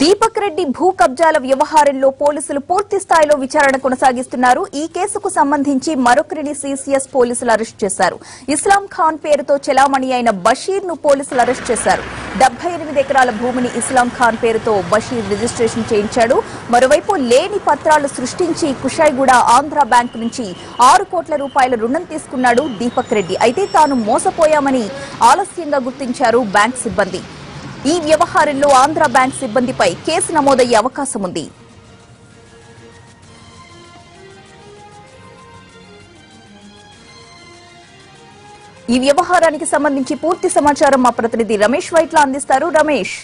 దీపక్ రెడ్డి భూ కబ్జాల వ్యవహారంలో పోలీసులు పూర్తి స్థాయిలో విచారణ కొనసాగిస్తున్నారు. ఈ కేసుకు సంబంధించి మరొకరిని సీసీఎస్ పోలీసులు అరెస్ట్ చేశారు. ఇస్లాం ఖాన్ పేరుతో చెలామణి అయిన బషీర్ను పోలీసులు అరెస్ట్ చేశారు. డెబ్బై ఎనిమిది ఎకరాల భూమిని ఇస్లాం ఖాన్ పేరుతో బషీర్ రిజిస్ట్రేషన్ చేయించాడు. మరోవైపు లేని పత్రాలు సృష్టించి కుషాయిగూడ ఆంధ్ర బ్యాంక్ నుంచి ఆరు కోట్ల రూపాయల రుణం తీసుకున్నాడు దీపక్ రెడ్డి. అయితే తాను మోసపోయామని ఆలస్యంగా గుర్తించారు బ్యాంక్ సిబ్బంది. ఈ వ్యవహారంలో ఆంధ్ర బ్యాంక్ సిబ్బందిపై కేసు నమోదయ్యే అవకాశం ఉంది. ఈ వ్యవహారానికి సంబంధించి పూర్తి సమాచారం మా ప్రతినిధి రమేష్ వైట్ల అందిస్తారు. రమేష్.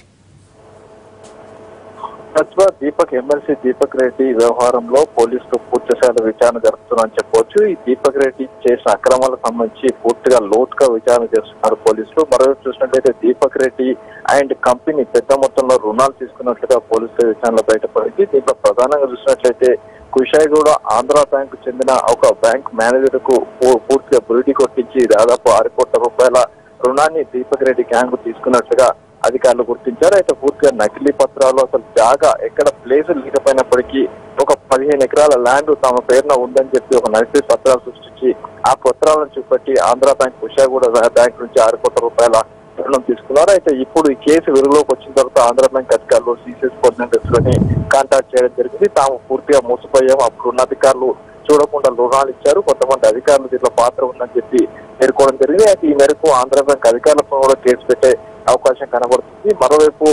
ప్రతిభ దీపక్ ఎమ్మెల్సీ దీపక్ రెడ్డి వ్యవహారంలో పోలీసులు పూర్తి స్థాయిలో విచారణ జరుపుతున్నారని చెప్పవచ్చు. ఈ దీపక్ రెడ్డి చేసిన అక్రమాలకు సంబంధించి పూర్తిగా లోతుగా విచారణ చేస్తున్నారు పోలీసులు. మరోవైపు చూసినట్లయితే దీపక్ రెడ్డి అండ్ కంపెనీ పెద్ద మొత్తంలో రుణాలు తీసుకున్నట్లుగా పోలీసుల విచారణ బయటపడింది. దీంట్లో ప్రధానంగా చూసినట్లయితే కుషాయిగూడ ఆంధ్ర బ్యాంకు చెందిన ఒక బ్యాంక్ మేనేజర్కు పూ- పూర్తిగా బురిటి కొట్టించి దాదాపు ఆరు కోట్ల రూపాయల రుణాన్ని దీపక్ రెడ్డి గ్యాంగ్ తీసుకున్నట్లుగా అధికారులు గుర్తించారు. అయితే పూర్తిగా నకిలీ పత్రాలు అసలు జాగా ఎక్కడ ప్లేస్ లేకపోయినప్పటికీ ఒక పదిహేను ఎకరాల ల్యాండ్ తమ పేరున ఉందని చెప్పి ఒక నకిలీ పత్రాలు సృష్టించి ఆ పత్రాలను చూపెట్టి ఆంధ్ర బ్యాంక్ కుషాగూడ బ్యాంక్ నుంచి ఆరు కోట్ల రూపాయల రుణం తీసుకున్నారు. అయితే ఇప్పుడు ఈ కేసు వెలుగులోకి వచ్చిన తర్వాత ఆంధ్ర బ్యాంక్ అధికారులు సీసీఎస్ కోఆర్డినేటర్స్ లని కాంటాక్ట్ చేయడం జరిగింది. తాము పూర్తిగా మోసపోయాము అప్పుడు ఉన్న అధికారులు చూడకుండా రుణాలు ఇచ్చారు. కొంతమంది అధికారులు దీంట్లో పాత్ర ఉందని చెప్పి పేర్కోవడం జరిగింది. అయితే ఈ మేరకు ఆంధ్ర బ్యాంక్ అధికారులపై కూడా కేసు పెట్టే అవకాశం కనబడుతుంది. మరోవైపు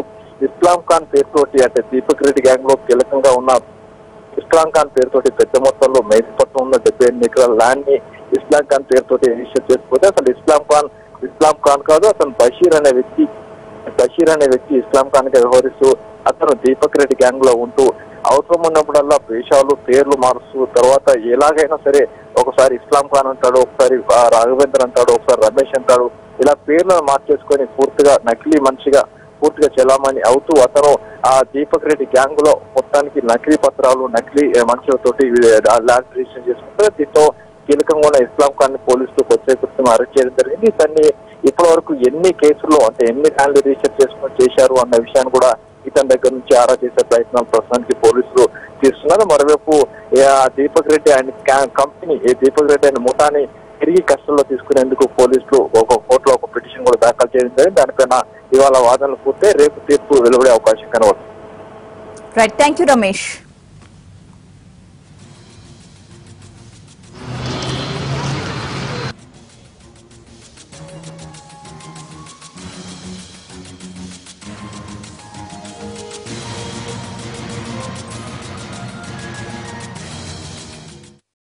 ఇస్లాం ఖాన్ పేరుతోటి అంటే దీపక్ రెడ్డి గ్యాంగ్లో కీలకంగా ఉన్న ఇస్లాం ఖాన్ పేరుతోటి పెద్ద మొత్తంలో మేధిపట్నం ఉన్న డెబ్బై ఎనిమిది ఎకరాల ల్యాండ్ని ఇస్లాం ఖాన్ పేరుతోటి రిజిస్టర్ చేసుకుంటే అసలు ఇస్లాం ఖాన్ ఇస్లాం ఖాన్ కాదు అతను బషీర్ అనే వ్యక్తి బషీర్ అనే వ్యక్తి ఇస్లాం ఖాన్గా వ్యవహరిస్తూ అతను దీపక్ రెడ్డి గ్యాంగ్లో ఉంటూ అవసరం ఉన్నప్పుడల్లా వేషాలు పేర్లు మారుస్తూ తర్వాత ఎలాగైనా సరే ఒకసారి ఇస్లాం ఖాన్ అంటాడు ఒకసారి రాఘవేంద్ర అంటాడు ఒకసారి రమేష్ అంటాడు ఇలా పేర్లను మార్చేసుకొని పూర్తిగా నకిలీ మనిషిగా పూర్తిగా చెలామణి అవుతూ అతను ఆ దీపక్ రెడ్డి గ్యాంగ్లో మొత్తానికి నకిలీ పత్రాలు నకిలీ మనుషులతోటి ల్యాండ్ రిజిస్ట్రేషన్ చేసుకుంటారు దీంతో కీలకంగా ఉన్న ఇస్లాం ఖాన్ పోలీసులు కొద్ది కృతం అరెస్ట్ చేయడం జరిగింది. ఇతన్ని ఇప్పటి వరకు ఎన్ని కేసుల్లో అంటే ఎన్ని ఫ్యాన్లు రిజిస్టర్ చేసుకుని చేశారు అన్న విషయాన్ని కూడా ఇతని దగ్గర నుంచి ఆరా చేసే ప్రయత్నాలు ప్రస్తుతానికి పోలీసులు తీస్తున్నారు మరోవైపు దీపక్ రెడ్డి ఆయన కంపెనీ దీపక్ రెడ్డి ఆయన ముఠాని తిరిగి కష్టంలో తీసుకునేందుకు పోలీసులు ఒక కోర్టులో ఒక పిటిషన్ కూడా దాఖలు చేయడం జరిగింది. దానిపైన ఇవాళ వాదనలు పూర్తే రేపు తీర్పు వెలువడే అవకాశం కనబడుతుంది. Right thank you Ramesh